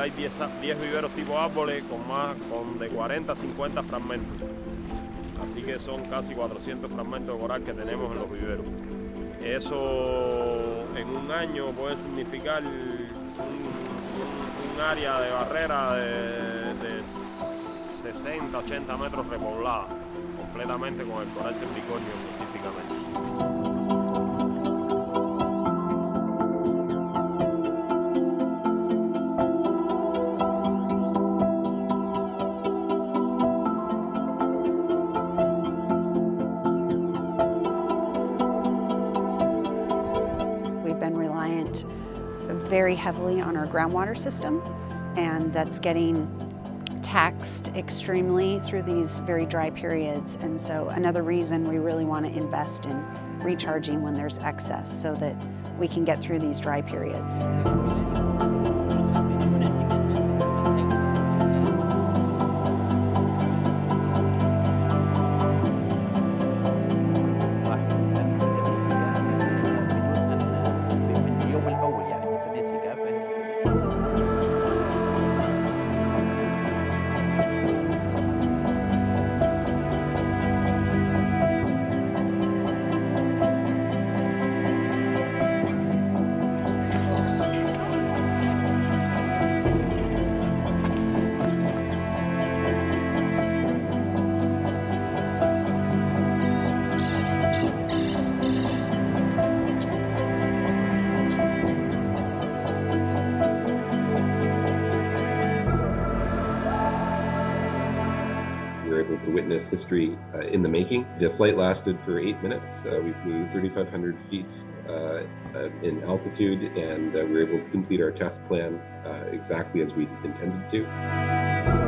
hay 10, 10 viveros tipo árboles con más con de 40 a 50 fragmentos. Así que son casi 400 fragmentos de coral que tenemos en los viveros. Eso en un año puede significar un, un- área de barrera de, de 60, 80 metros repoblada completamente con el coral sembricornio específicamente. Reliant very heavily on our groundwater system, and that's getting taxed extremely through these very dry periods. And so, another reason we really want to invest in recharging when there's excess so that we can get through these dry periods. Able to witness history uh, in the making. The flight lasted for eight minutes. Uh, we flew 3,500 feet uh, uh, in altitude, and uh, we were able to complete our test plan uh, exactly as we intended to.